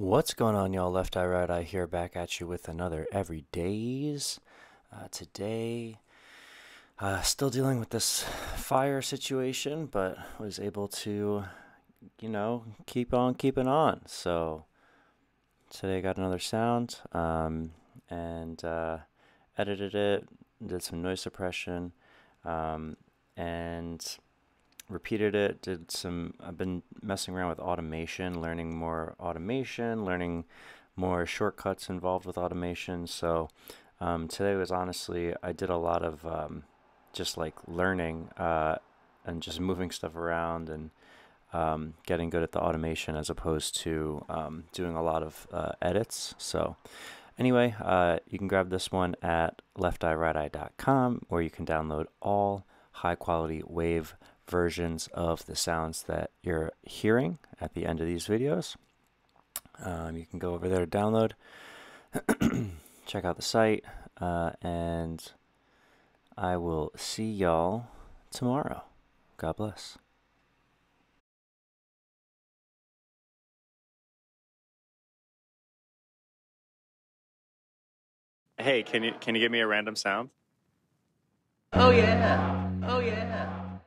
What's going on, y'all? Left Eye, Right Eye here, back at you with another Everydays. Uh, today, uh, still dealing with this fire situation, but was able to, you know, keep on keeping on. So, today I got another sound um, and uh, edited it, did some noise suppression, um, and repeated it did some i've been messing around with automation learning more automation learning more shortcuts involved with automation. So um, today was honestly i did a lot of um, just like learning uh, and just moving stuff around and um, getting good at the automation as opposed to um, doing a lot of uh, edits. So anyway uh, you can grab this one at lefteyerighteye.com where you can download all high quality wave versions of the sounds that you're hearing at the end of these videos. Um, you can go over there to download, check out the site, uh, and I will see y'all tomorrow. God bless. Hey, can you can you give me a random sound?